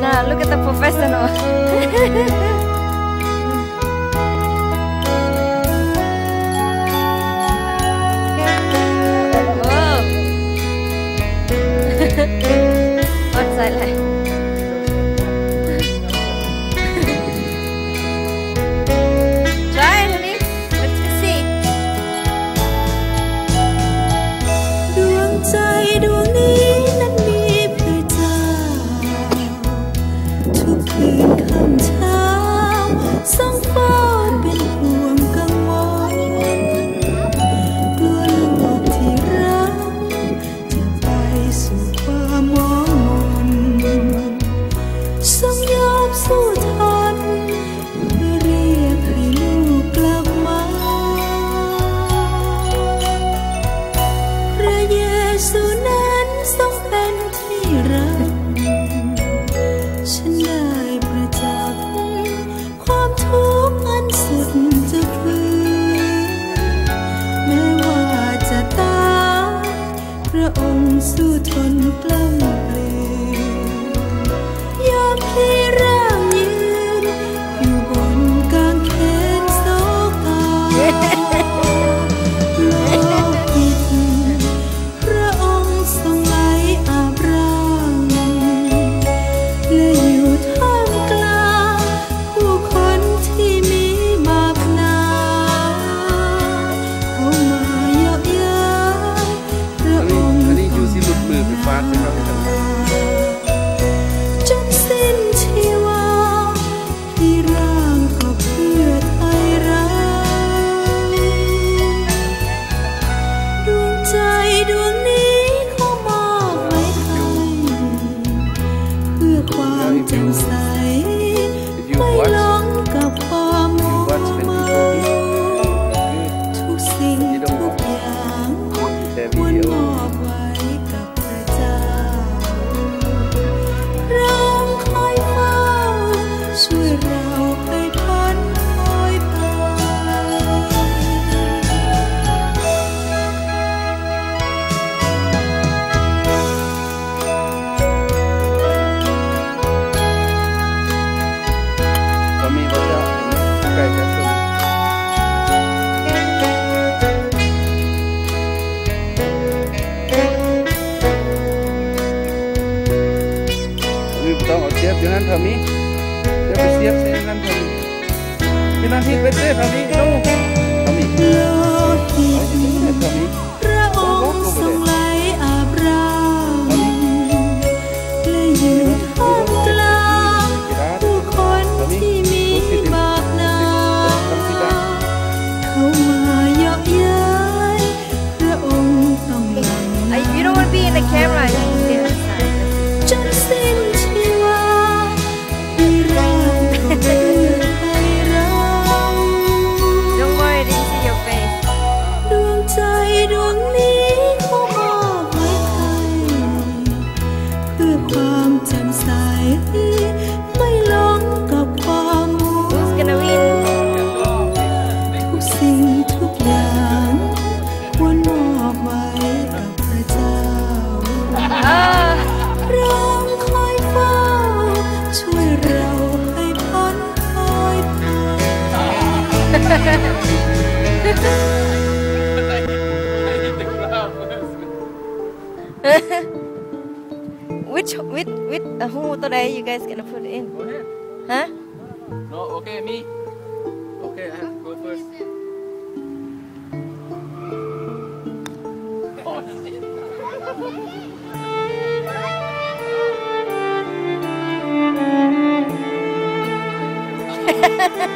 Nah, look at the professional. สู้ทนกล้ำ treo xa องเอาเสียบอยู่นั่นเท่านี้เดี๋ยวไปเสียบเส้นนั่นเท่านี้พี่น้องที่ไปเส้นเท่านี้เท่านี้เอาอยู่เส้นเท่านี้ I, you don't want to be in. which with which uh, who today you guys gonna put in? Go ahead. Huh? No, okay, me. Okay, I have to go first. Ha ha ha!